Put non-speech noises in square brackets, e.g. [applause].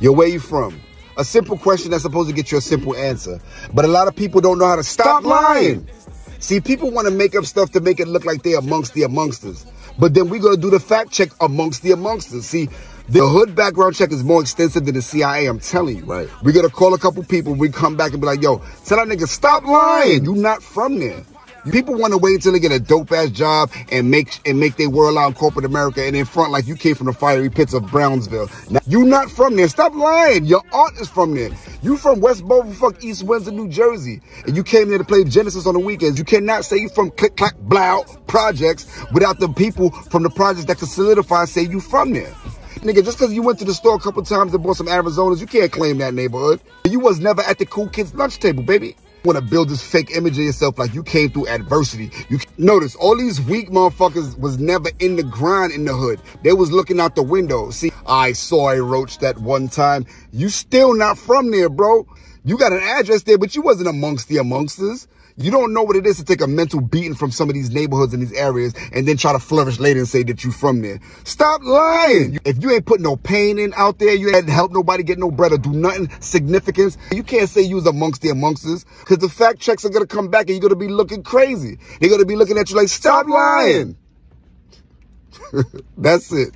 Yo, where you from? A simple question that's supposed to get you a simple answer. But a lot of people don't know how to stop, stop lying. See, people want to make up stuff to make it look like they're amongst the amongsters. But then we're going to do the fact check amongst the amongsters. See, the hood background check is more extensive than the CIA, I'm telling you. Right. We're going to call a couple people. We come back and be like, yo, tell that nigga, stop lying. You not from there. People want to wait until they get a dope ass job and make and make their world out in corporate America and in front like you came from the fiery pits of Brownsville. Now, you not from there. Stop lying. Your aunt is from there. You from West Fuck East Windsor, New Jersey. And you came there to play Genesis on the weekends. You cannot say you from Click Clack Blow projects without the people from the projects that can solidify say you from there. Nigga, just because you went to the store a couple times and bought some Arizonas, you can't claim that neighborhood. You was never at the cool kids lunch table, baby want to build this fake image of yourself like you came through adversity. You notice all these weak motherfuckers was never in the grind in the hood. They was looking out the window. See, I saw a roach that one time. You still not from there, bro. You got an address there, but you wasn't amongst the amongsters. You don't know what it is to take a mental beating from some of these neighborhoods in these areas and then try to flourish later and say that you're from there. Stop lying. If you ain't put no pain in out there, you ain't help nobody get no bread or do nothing significance, you can't say you was amongst the amongsters because the fact checks are going to come back and you're going to be looking crazy. They're going to be looking at you like, stop lying. [laughs] That's it.